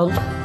a